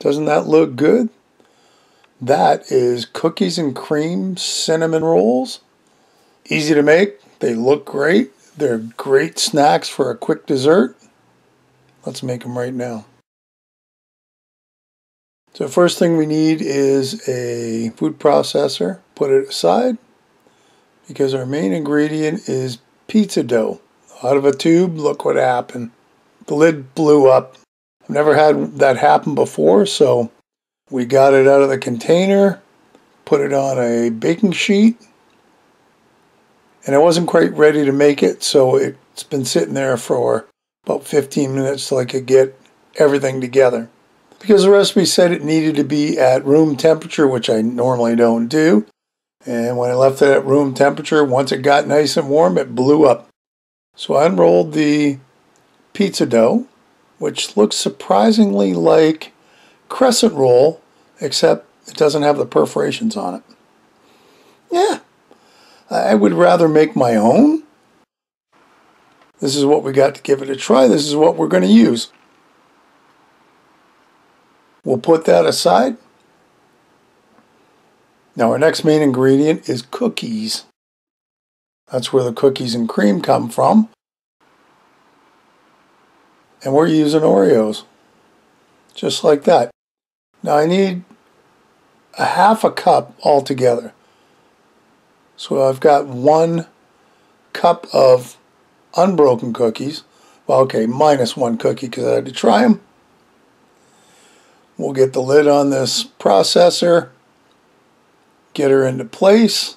Doesn't that look good? That is cookies and cream cinnamon rolls. Easy to make. They look great. They're great snacks for a quick dessert. Let's make them right now. So first thing we need is a food processor. Put it aside because our main ingredient is pizza dough. Out of a tube, look what happened. The lid blew up. I've never had that happen before, so we got it out of the container, put it on a baking sheet, and I wasn't quite ready to make it, so it's been sitting there for about 15 minutes till I could get everything together. Because the recipe said it needed to be at room temperature, which I normally don't do. And when I left it at room temperature, once it got nice and warm, it blew up. So I unrolled the pizza dough, which looks surprisingly like crescent roll, except it doesn't have the perforations on it. Yeah, I would rather make my own. This is what we got to give it a try. This is what we're going to use. We'll put that aside. Now our next main ingredient is cookies. That's where the cookies and cream come from. And we're using Oreos. Just like that. Now I need a half a cup altogether. So I've got one cup of unbroken cookies. Well, okay, minus one cookie because I had to try them. We'll get the lid on this processor, get her into place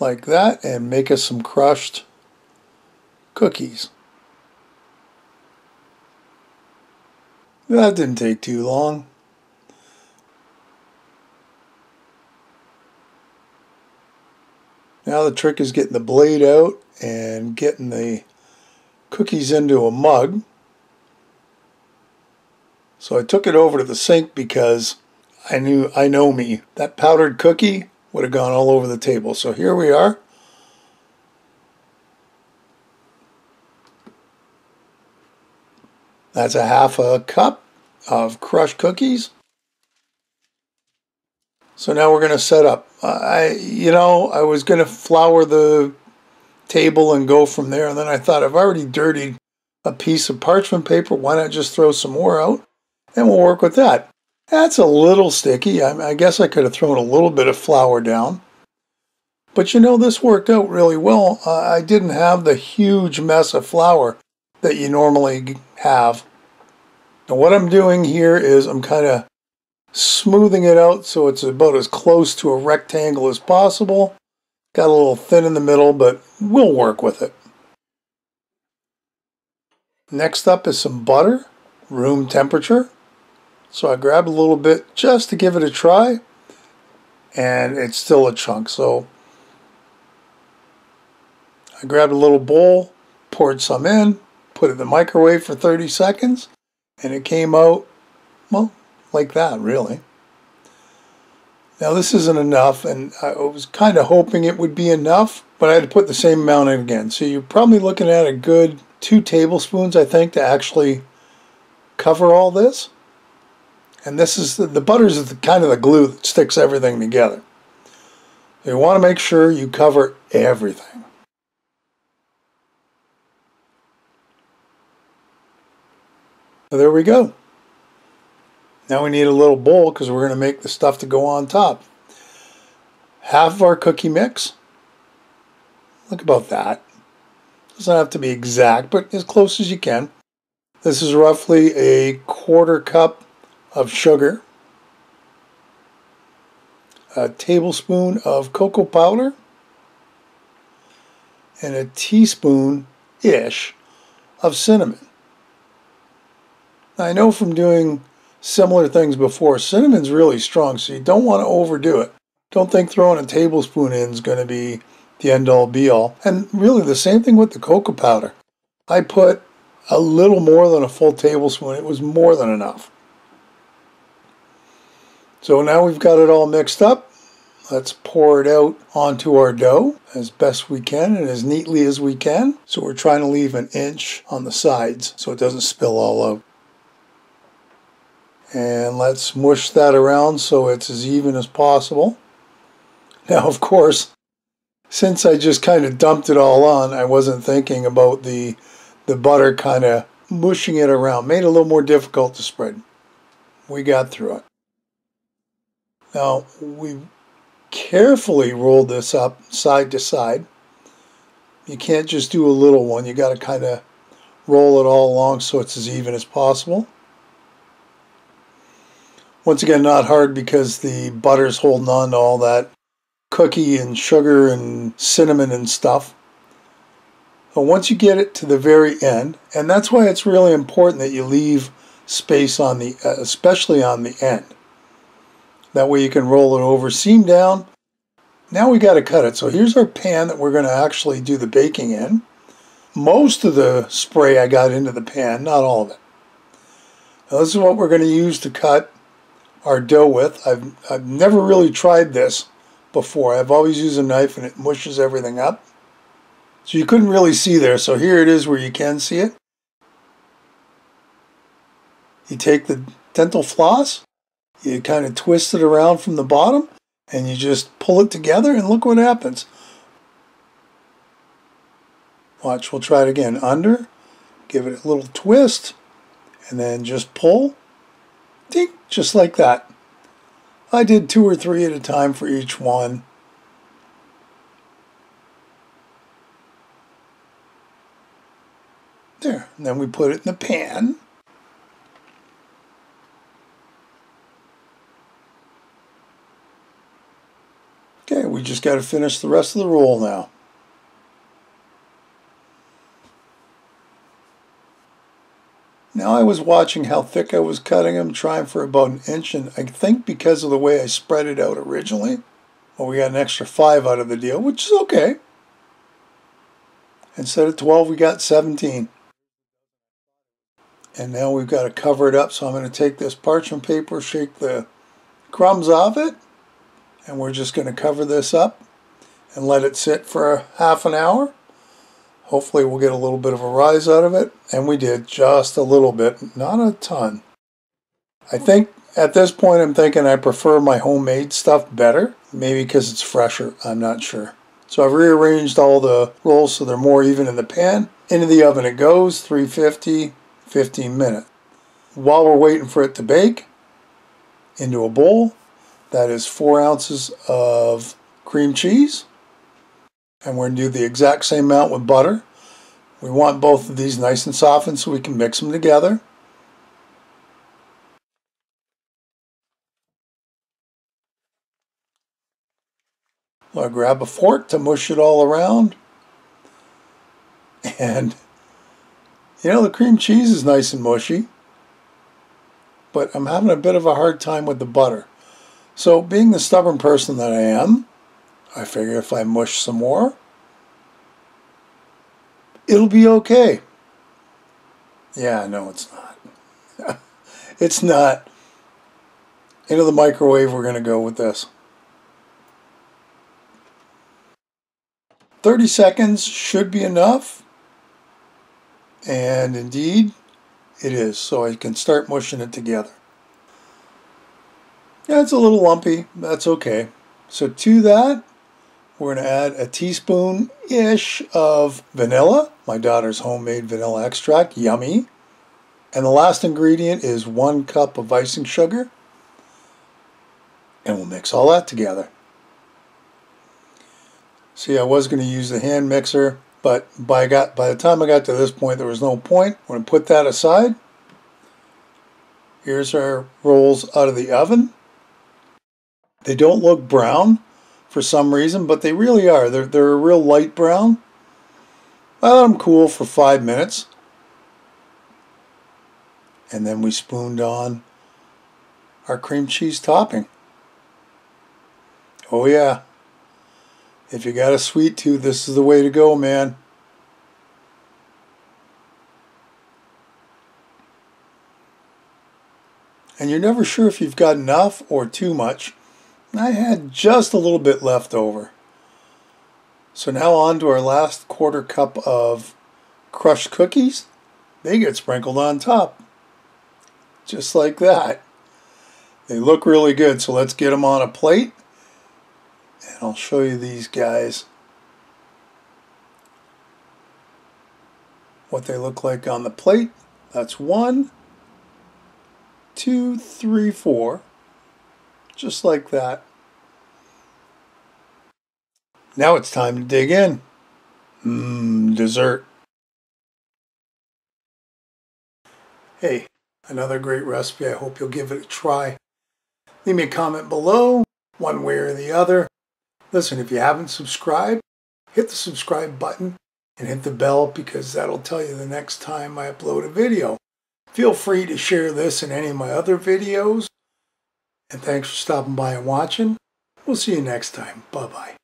like that, and make us some crushed cookies. That didn't take too long. Now the trick is getting the blade out and getting the cookies into a mug. So I took it over to the sink because I knew I know me. That powdered cookie would have gone all over the table. So here we are. That's a half a cup of crushed cookies. So now we're going to set up. I, you know, I was going to flour the table and go from there. And then I thought I've already dirtied a piece of parchment paper. Why not just throw some more out? And we'll work with that. That's a little sticky. I, I guess I could have thrown a little bit of flour down. But you know, this worked out really well. Uh, I didn't have the huge mess of flour that you normally have. Now what I'm doing here is I'm kind of smoothing it out so it's about as close to a rectangle as possible. Got a little thin in the middle, but we'll work with it. Next up is some butter, room temperature. So I grabbed a little bit just to give it a try, and it's still a chunk. So I grabbed a little bowl, poured some in, put it in the microwave for 30 seconds, and it came out, well, like that, really. Now this isn't enough, and I was kind of hoping it would be enough, but I had to put the same amount in again. So you're probably looking at a good two tablespoons, I think, to actually cover all this. And this is the, the butter is the, kind of the glue that sticks everything together. You want to make sure you cover everything. There we go. Now we need a little bowl because we're going to make the stuff to go on top. Half of our cookie mix. Look about that. Doesn't have to be exact, but as close as you can. This is roughly a quarter cup of sugar. A tablespoon of cocoa powder. And a teaspoon-ish of cinnamon. Now, I know from doing similar things before. Cinnamon's really strong, so you don't want to overdo it. Don't think throwing a tablespoon in is going to be the end all be all. And really the same thing with the cocoa powder. I put a little more than a full tablespoon. It was more than enough. So now we've got it all mixed up. Let's pour it out onto our dough as best we can and as neatly as we can. So we're trying to leave an inch on the sides so it doesn't spill all out. And let's mush that around so it's as even as possible. Now, of course, since I just kind of dumped it all on, I wasn't thinking about the, the butter kind of mushing it around. Made it a little more difficult to spread. We got through it. Now, we carefully rolled this up side to side. You can't just do a little one. You got to kind of roll it all along so it's as even as possible. Once again, not hard because the butter's holding on to all that cookie and sugar and cinnamon and stuff. But once you get it to the very end, and that's why it's really important that you leave space on the, uh, especially on the end. That way you can roll it over, seam down. Now we got to cut it. So here's our pan that we're going to actually do the baking in. Most of the spray I got into the pan, not all of it. Now this is what we're going to use to cut our dough with. I've, I've never really tried this before. I've always used a knife and it mushes everything up. So you couldn't really see there. So here it is where you can see it. You take the dental floss, you kind of twist it around from the bottom, and you just pull it together and look what happens. Watch, we'll try it again. Under, give it a little twist, and then just pull. Ding, just like that. I did two or three at a time for each one. There, and then we put it in the pan. Okay, we just got to finish the rest of the roll now. Now I was watching how thick I was cutting them, trying for about an inch, and I think because of the way I spread it out originally, well, we got an extra 5 out of the deal, which is okay. Instead of 12, we got 17. And now we've got to cover it up, so I'm going to take this parchment paper, shake the crumbs off it, and we're just going to cover this up and let it sit for half an hour. Hopefully we'll get a little bit of a rise out of it, and we did just a little bit, not a ton. I think at this point I'm thinking I prefer my homemade stuff better, maybe because it's fresher, I'm not sure. So I've rearranged all the rolls so they're more even in the pan. Into the oven it goes, 350, 15 minutes. While we're waiting for it to bake, into a bowl, that is four ounces of cream cheese. And we're going to do the exact same amount with butter. We want both of these nice and softened so we can mix them together. I'll grab a fork to mush it all around. And, you know, the cream cheese is nice and mushy. But I'm having a bit of a hard time with the butter. So being the stubborn person that I am, I figure if I mush some more, it'll be okay. Yeah, no, it's not. it's not. Into the microwave, we're going to go with this. 30 seconds should be enough. And indeed, it is. So I can start mushing it together. Yeah, it's a little lumpy. That's okay. So to that, we're going to add a teaspoon-ish of vanilla, my daughter's homemade vanilla extract, yummy. And the last ingredient is one cup of icing sugar. And we'll mix all that together. See, I was going to use the hand mixer, but by, got, by the time I got to this point, there was no point. I'm going to put that aside. Here's our rolls out of the oven. They don't look brown for some reason, but they really are. They're, they're a real light brown. I let them cool for five minutes. And then we spooned on our cream cheese topping. Oh yeah. If you got a sweet tooth, this is the way to go, man. And you're never sure if you've got enough or too much I had just a little bit left over. So now on to our last quarter cup of crushed cookies. They get sprinkled on top. Just like that. They look really good, so let's get them on a plate. And I'll show you these guys. What they look like on the plate. That's one, two, three, four. Just like that. Now it's time to dig in. Mmm, dessert. Hey, another great recipe. I hope you'll give it a try. Leave me a comment below, one way or the other. Listen, if you haven't subscribed, hit the subscribe button and hit the bell because that'll tell you the next time I upload a video. Feel free to share this in any of my other videos. And thanks for stopping by and watching. We'll see you next time. Bye-bye.